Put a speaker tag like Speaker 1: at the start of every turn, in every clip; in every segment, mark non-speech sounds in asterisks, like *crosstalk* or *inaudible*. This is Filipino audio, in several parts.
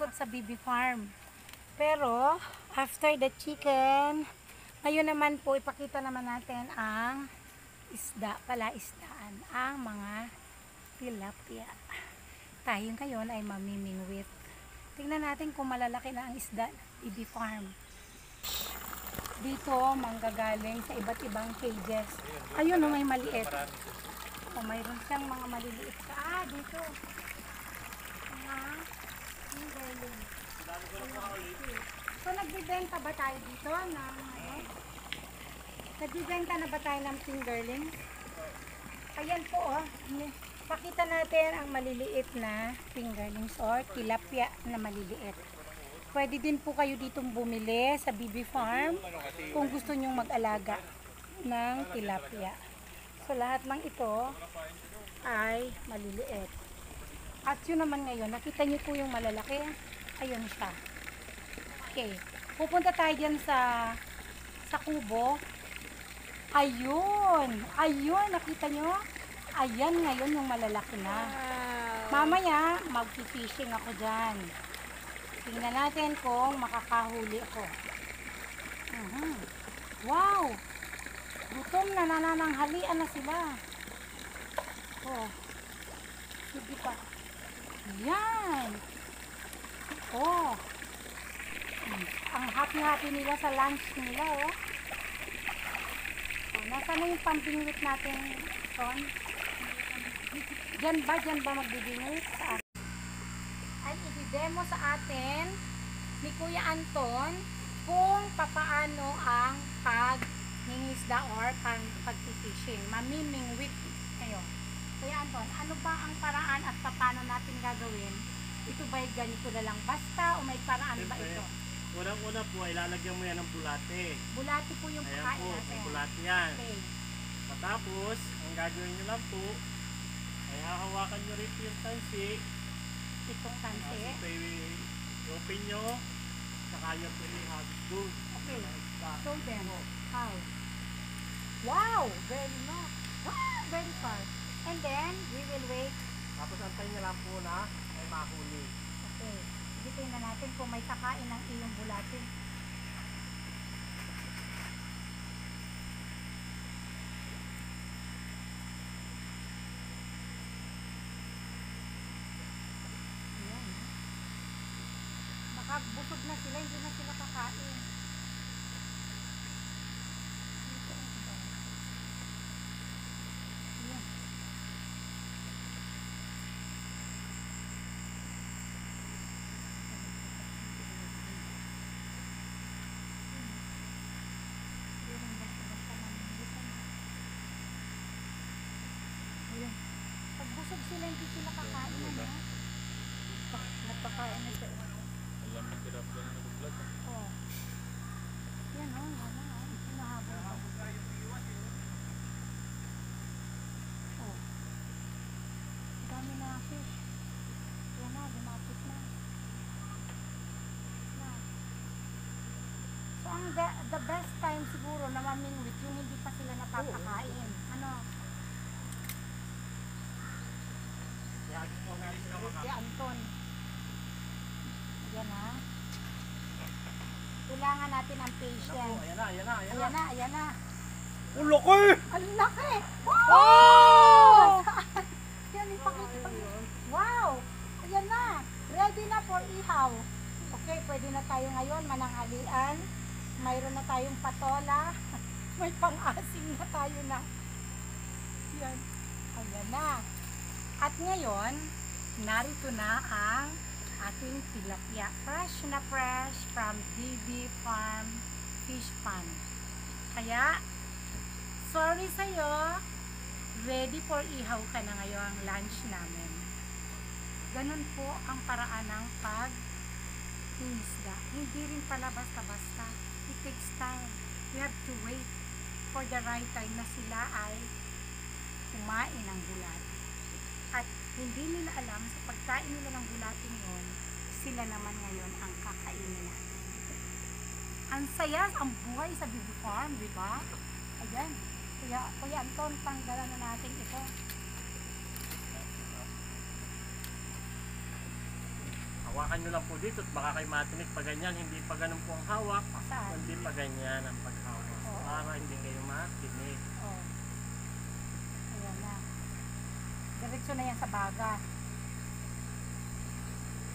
Speaker 1: Mikot sa BB Farm. Pero, after the chicken, ngayon naman po, ipakita naman natin ang isda, pala isdaan, ang mga tilapia. Tayo ngayon ay mamimingwit. Tingnan natin kung malalaki na ang isda, BB Farm. Dito, manggagaling sa iba't ibang cages. Ayun, oh, may maliit. O, mayroon siyang mga maliliit. Ah, dito. Mga fingerling. So, nagbibenta ba tayo dito ng ano? Nagbibenta na ba tayo ng fingerling? Ayan po, oh. Pakita natin ang maliliit na fingerlings or tilapia na maliliit. Pwede din po kayo ditong bumili sa BB Farm kung gusto nyong mag-alaga ng tilapia. So lahat ng ito ay maliliit. At yun naman ngayon, nakita niyo po yung malalaki. Ayun siya. Okay. Pupunta tayo dyan sa sa kubo. Ayun. Ayun, nakita nyo? Ayan ngayon yung malalaki na. Mamaya, mag-fishing ako dyan. Tingnan natin kung makakahuli ako. Mhm. Wow! Gutom na nanananghalian na sila. Oh. Sige pa. Yan. Oh. Ang happy-happy nila sa lunch nila, oh. Oh, nasa na yung pampingwit natin, Son? Diyan ba? Diyan ba atin? Ay, i-demo sa atin ni Kuya Anton kung papaano ang paghingisda or pag pag-fishing. Mamimingwit kayo. Kuya Anton, ano ba ang paraan at paano natin gagawin? Ito ba'y ganito na lang basta o may paraan ba
Speaker 2: Siyempre,
Speaker 1: ito?
Speaker 2: Unang-una po, ilalagyan mo yan ng bulate.
Speaker 1: Bulati po yung
Speaker 2: Ayan
Speaker 1: pakain
Speaker 2: po,
Speaker 1: natin.
Speaker 2: may bulate yan.
Speaker 1: Okay.
Speaker 2: Matapos, ang gagawin nyo lang po, ay hahawakan nyo rin yung tansi.
Speaker 1: Itong
Speaker 2: Tapos
Speaker 1: tansi.
Speaker 2: ito i-open nyo, saka yun po doon.
Speaker 1: Okay. So then, how? Wow! Very much. Wow! Very fast. And then, we will wait.
Speaker 2: Tapos antayin nyo lang po na ay mahuli.
Speaker 1: Okay. Sige, tingnan natin kung may kakain ng iyong bulate. Ayan. Baka busog na sila, hindi na sila kakain. Dito, Ayan. Ayan, basta-basta mamimitan. Ayan. Pag busog sila, hindi sila kakain. Ano? Nagpakain na sila.
Speaker 3: Alam mo, hirap lang na nag-vlog.
Speaker 1: Oh. Yan oh, yan oh. Hinahabol ako. Oh. Ang Dami na fish. Yan na, lumapit na. Na. So, ang the, the best time siguro na mamingwit yung hindi pa sila napapakain. Ano? Si Anton. Ayan ha. Kailangan natin ang patience.
Speaker 2: Ayan na, ayan na, ayan
Speaker 1: Ayan
Speaker 2: na.
Speaker 1: na, ayan na.
Speaker 2: Ang laki!
Speaker 1: Ang laki! Wow! Yan, ipakita mo. Wow! Ayan na. Ready na for ihaw. Okay, pwede na tayo ngayon mananghalian. Mayroon na tayong patola. *laughs* May pang-asim na tayo na. Yan. Ayan na. At ngayon, narito na ang ating tilapia. Fresh na fresh from DB Farm Fish Pond. Kaya, sorry sa'yo, ready for ihaw ka na ngayong lunch namin. Ganun po ang paraan ng pag isda. Hindi rin pala basta-basta. Takes time. We have to wait for the right time na sila ay kumain ng bulati. At hindi nila alam sa pagkain nila ng bulating yon, sila naman ngayon ang kakainin natin. Ang saya, ang buhay sa baby di ba? Ayan. Kuya, Kuya Anton, tanggalan na natin ito.
Speaker 2: Hawakan nyo lang po dito at baka kayo matinik pa ganyan. Hindi pa ganun po ang hawak.
Speaker 1: Saan?
Speaker 2: Hindi pa ganyan ang paghawak.
Speaker 1: Oo.
Speaker 2: Para hindi kayo matinik.
Speaker 1: Oh. Ayan na. Diretso na yan sa baga.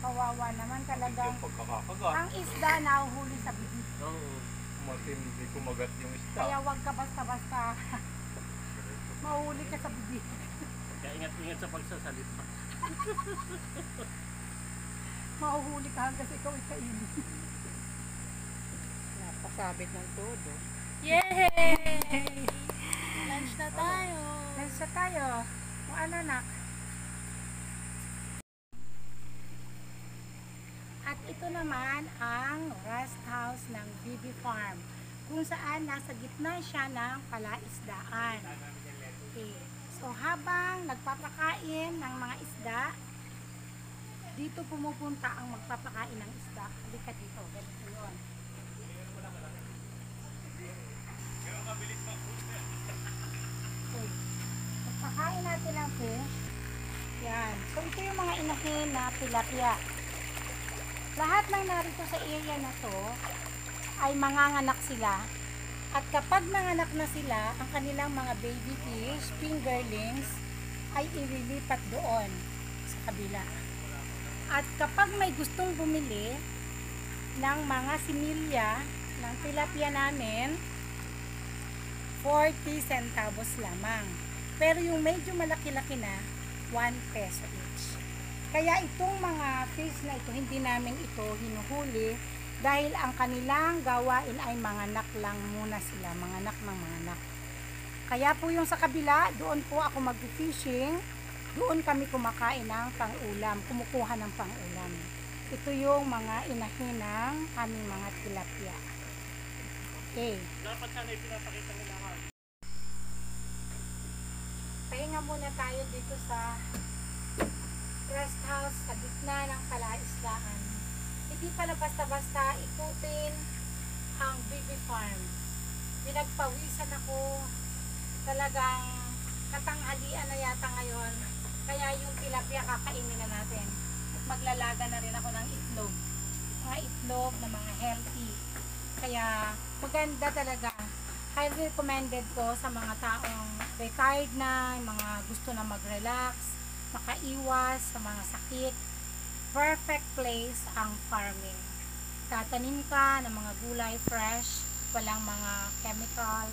Speaker 1: Kawawa naman talagang.
Speaker 3: Yung pagkakakagat.
Speaker 1: Ang isda nahuhuli sa bibig.
Speaker 2: Oo.
Speaker 3: Matindi kumagat yung isda.
Speaker 1: Kaya wag ka basta-basta. Mahuli ka sa bibig.
Speaker 2: Kaya ingat-ingat sa pagsasalita. *laughs*
Speaker 1: Mahuhuli ka hanggang ikaw ikainin. *laughs*
Speaker 4: Napasabit ng todo.
Speaker 1: Yay!
Speaker 4: Lunch na tayo.
Speaker 1: Nasa tayo. Kung ano nak. At ito naman ang rest house ng BB Farm. Kung saan nasa gitna siya ng palaisdaan. Okay. So habang nagpapakain ng mga isda, dito pumupunta ang magpapakain ng isda. Halika dito. Ganito yun. Okay. Pagpakain natin ng fish. Yan. So ito yung mga inahin na tilapia. Lahat ng narito sa area na to ay manganganak sila. At kapag nanganak na sila, ang kanilang mga baby fish, fingerlings, ay ililipat doon sa kabila. At kapag may gustong bumili ng mga similya ng tilapia namin, 40 centavos lamang. Pero yung medyo malaki-laki na, 1 peso each. Kaya itong mga fish na ito, hindi namin ito hinuhuli dahil ang kanilang gawain ay manganak lang muna sila, manganak ng manganak. Kaya po yung sa kabila, doon po ako mag-fishing, doon kami kumakain ng pang-ulam, kumukuha ng pang-ulam. Ito yung mga inahin ng aming mga tilapia. Okay.
Speaker 2: Dapat sana ipinapakita mo lahat.
Speaker 1: Pahinga muna tayo dito sa rest house sa gitna ng kalaislaan. Hindi pala basta-basta ikutin ang baby farm. Pinagpawisan ako talagang katanghalian na yata ngayon. Kaya yung tilapia kakainin na natin. At maglalaga na rin ako ng itlog. Mga itlog na mga healthy. Kaya maganda talaga highly recommended ko sa mga taong retired na, mga gusto na mag-relax, makaiwas sa mga sakit. Perfect place ang farming. Tatanim ka ng mga gulay fresh, walang mga chemical,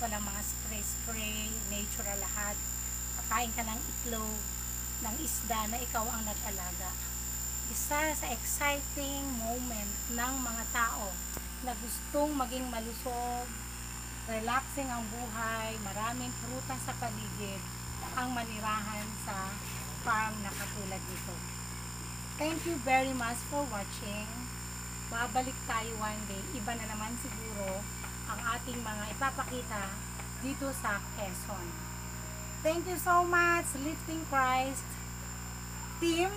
Speaker 1: walang mga spray-spray, natural lahat. Kakain ka ng itlog, ng isda na ikaw ang nag-alaga. Isa sa exciting moment ng mga tao na gustong maging malusog, relaxing ang buhay, maraming prutas sa paligid, ang manirahan sa farm na katulad nito. Thank you very much for watching. Babalik tayo one day. Iba na naman siguro ang ating mga ipapakita dito sa Quezon. Thank you so much, Lifting Christ team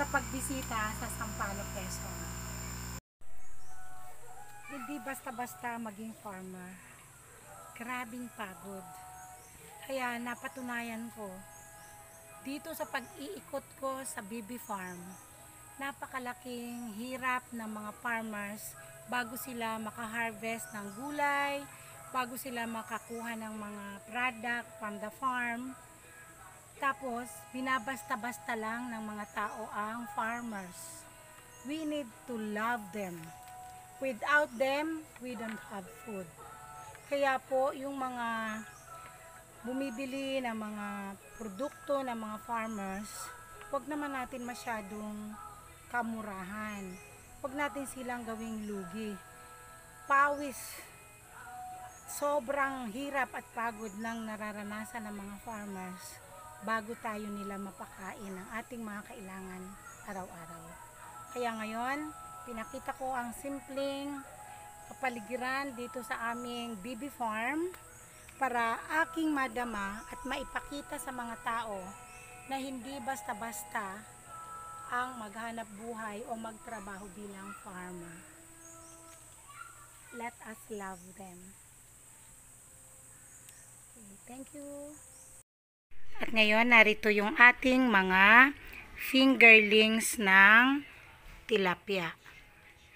Speaker 1: sa pagbisita sa Sampaloc, Quezon. Hindi basta-basta maging farmer grabing pagod. Kaya napatunayan ko dito sa pag-iikot ko sa BB Farm, napakalaking hirap ng mga farmers bago sila makaharvest ng gulay, bago sila makakuha ng mga product from the farm. Tapos, binabasta-basta lang ng mga tao ang farmers. We need to love them. Without them, we don't have food. Kaya po yung mga bumibili ng mga produkto ng mga farmers, wag naman natin masyadong kamurahan. Wag natin silang gawing lugi. Pawis. Sobrang hirap at pagod ng nararanasan ng mga farmers bago tayo nila mapakain ang ating mga kailangan araw-araw. Kaya ngayon, pinakita ko ang simpleng kapaligiran dito sa aming BB Farm para aking madama at maipakita sa mga tao na hindi basta-basta ang maghanap buhay o magtrabaho bilang farmer. Let us love them. Thank you. At ngayon, narito yung ating mga fingerlings ng tilapia.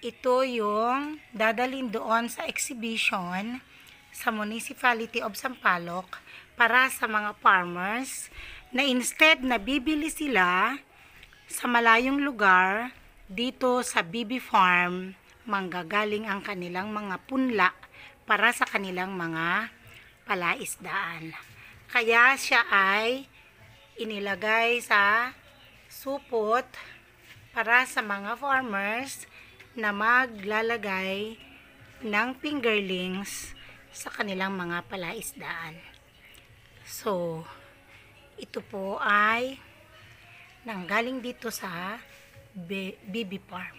Speaker 1: Ito yung dadalhin doon sa exhibition sa Municipality of Sampaloc para sa mga farmers na instead na bibili sila sa malayong lugar dito sa BB Farm manggagaling ang kanilang mga punla para sa kanilang mga palaisdaan. Kaya siya ay inilagay sa supot para sa mga farmers na maglalagay ng fingerlings sa kanilang mga palaisdaan. So, ito po ay nanggaling dito sa BB Farm.